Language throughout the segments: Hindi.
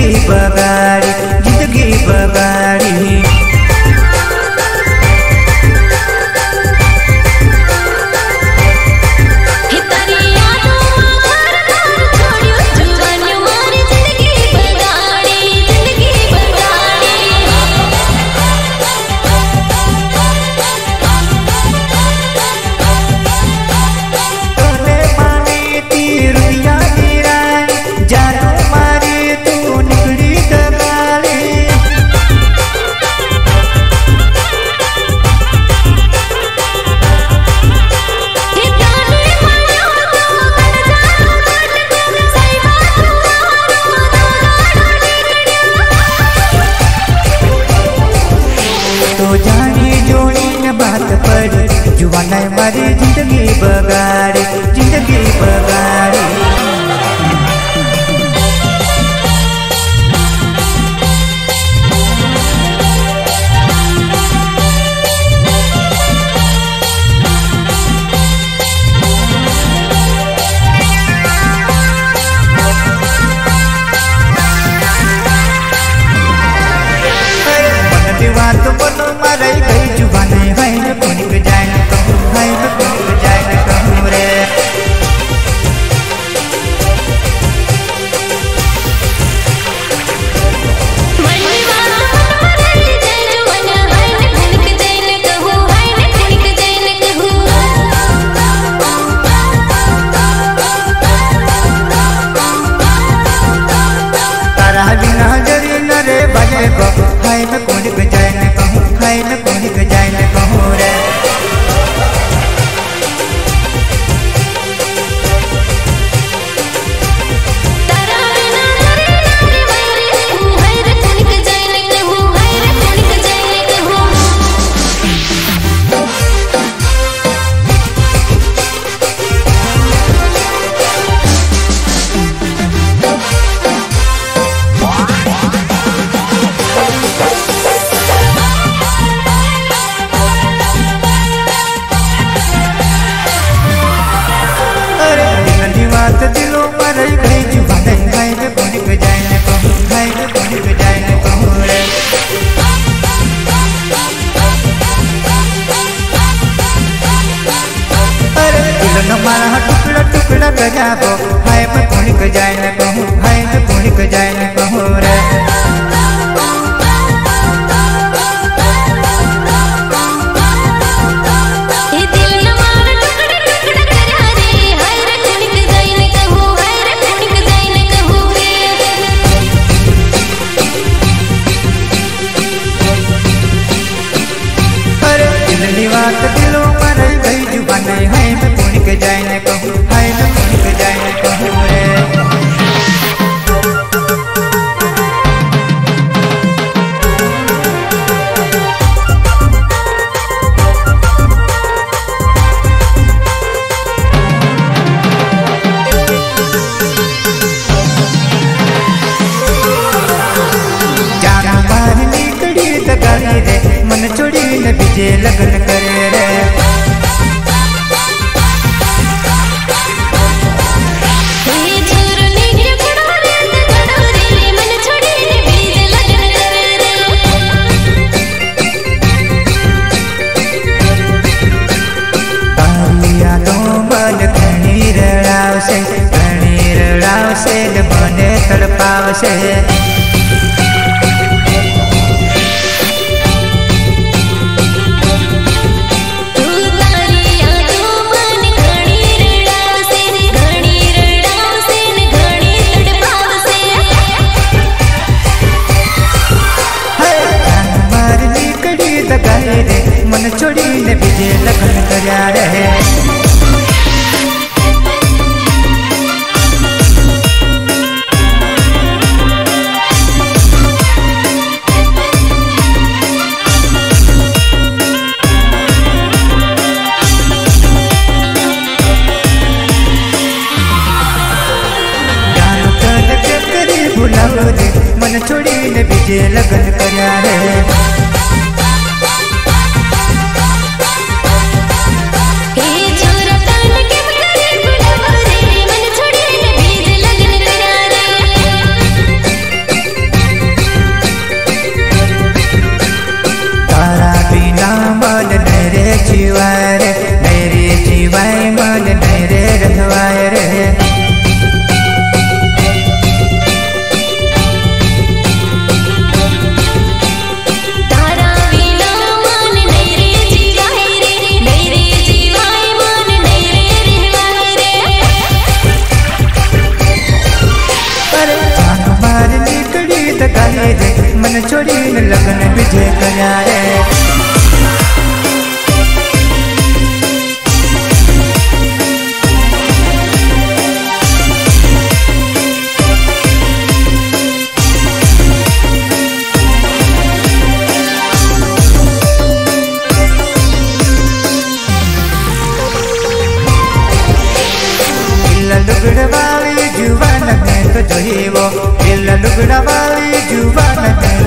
ज़िंदगी बगाड़ी ज़िंदगी बगाड़ी। तुझे लगन करे रे। लगाए रे मन छोड़ी ने बीजे लगन कर रहे।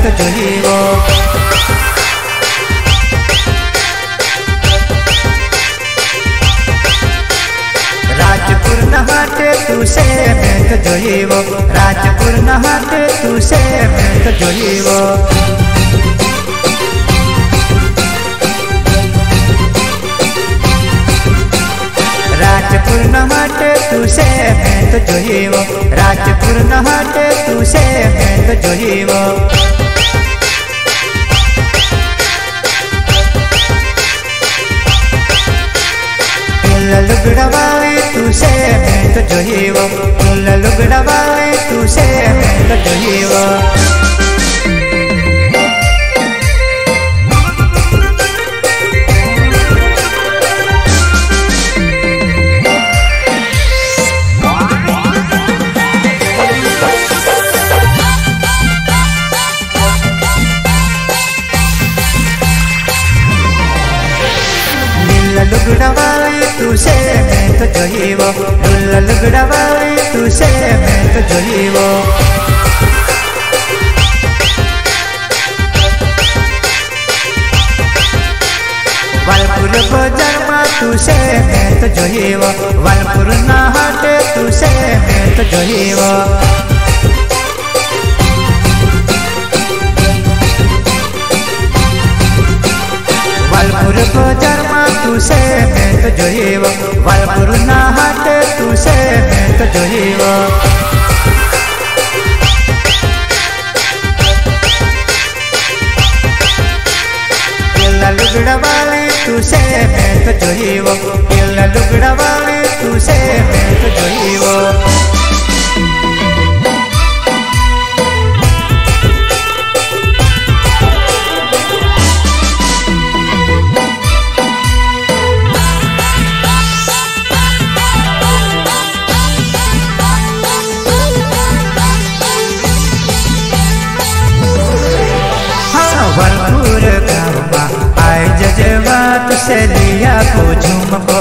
तो जोइबो राजपुर नहाटे तू से मैं तो जोइबो राजपुर नहाटे तू से मैं तो जोइबो राजपुर नहाटे तू से तो जोइबो राजपुर मैं तो जोइबो लुगड़ा वाले तू से मैं तो जोइबो लुगड़ा वाले तू से मैं तो जोइबो लुगड़ा वाले तू से मैं तो जोइबो लुल्ला लुगड़ा वाले तू से मैं तो जोइबो वालपुर बाज़ार में तू से मैं तो जोइबो वालपुर नहाटे तू से मैं तो जोइबो वालपुर बाज़ार में तू से मैं तो जोईव वालपुर ना तू से मैं तो जोईव लुगड़ा वाले तुसे मैं तो जोईव लुगड़ा वाले तू से मैं तो जोइबो 我就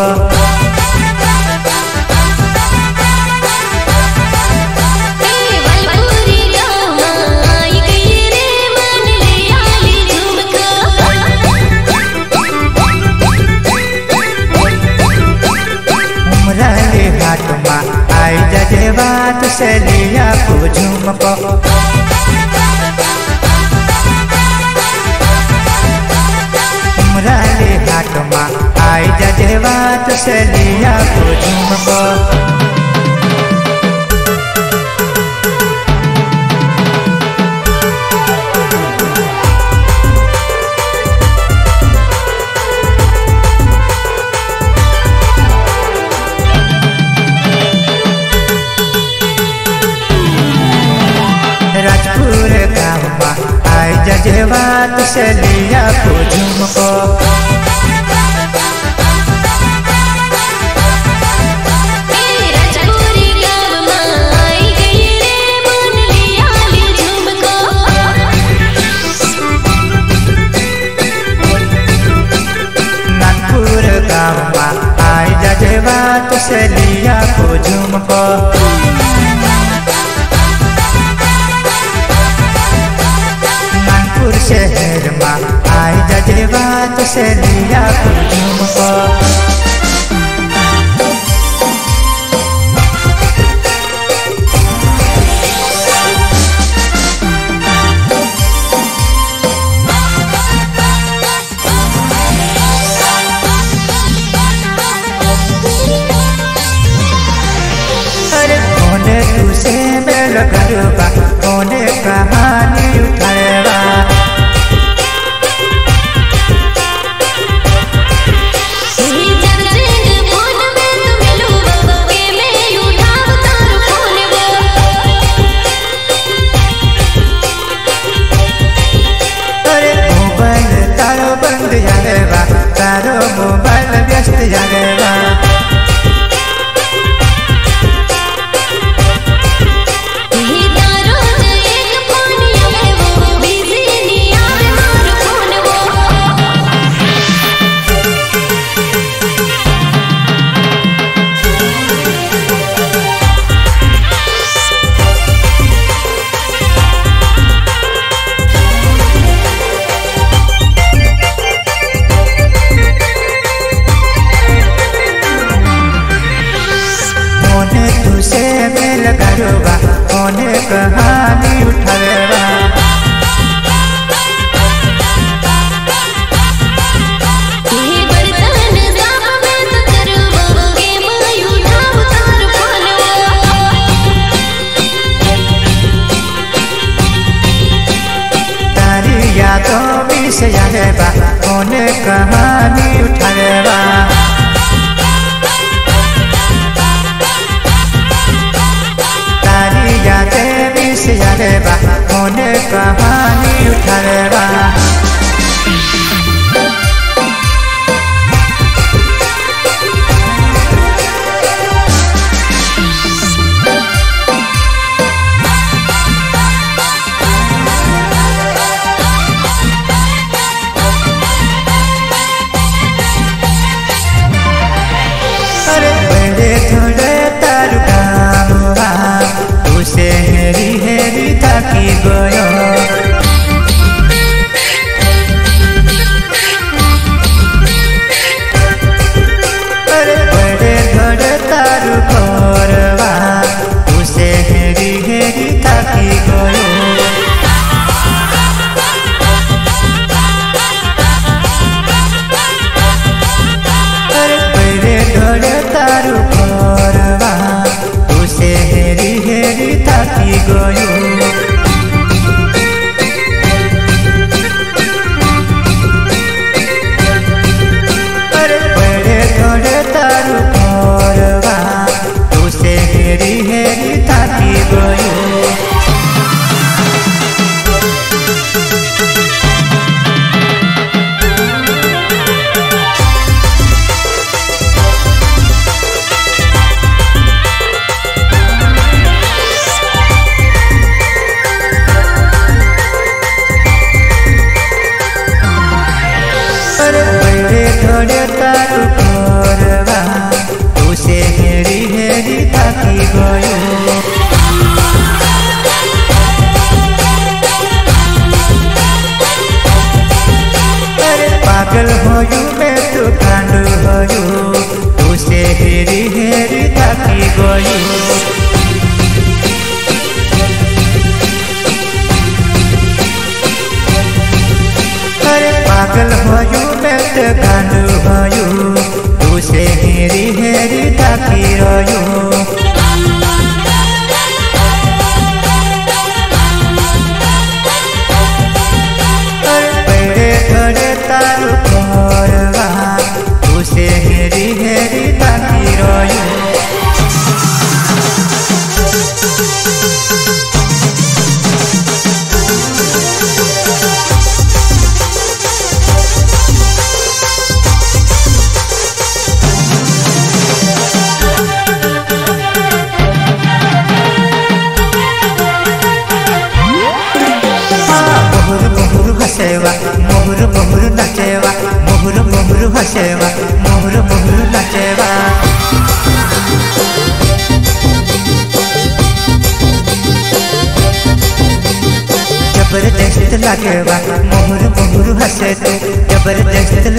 कहा Sayın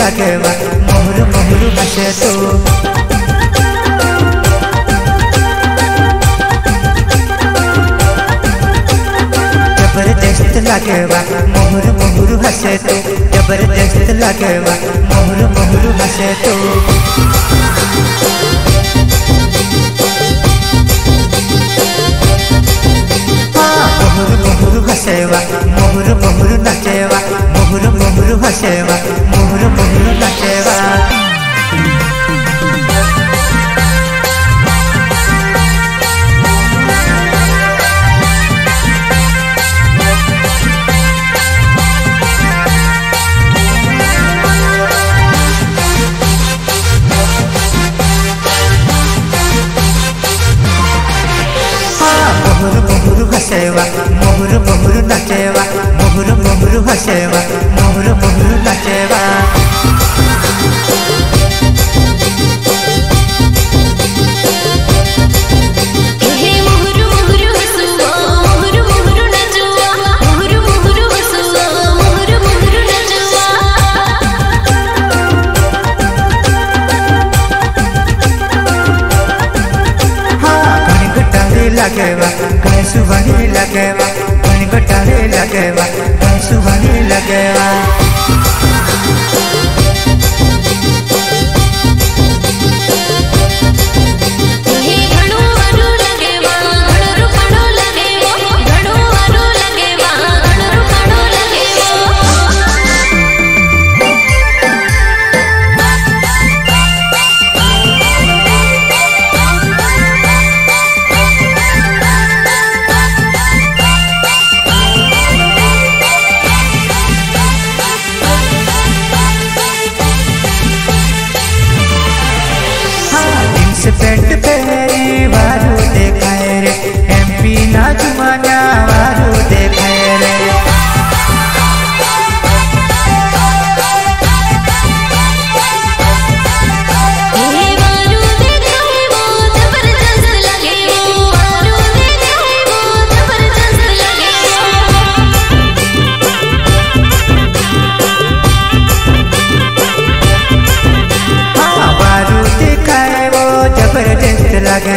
लागेवा मोहर मोहर बसे तो ज़बरदस्त लगवा मोहर मोहर हसे तो ज़बरदस्त लगवा मोहर मोहर हसे तो मोहर मोहर हसेवा मोहर मोहर नचेवा मुहुरु मुहुरु हसेवा मुहुरु मुहुरु नसेवा हाँ, मुहुरु हसेवा मोहर मोहर नसेवा मोहर मोहर हसेवा मोहर मोहर que la que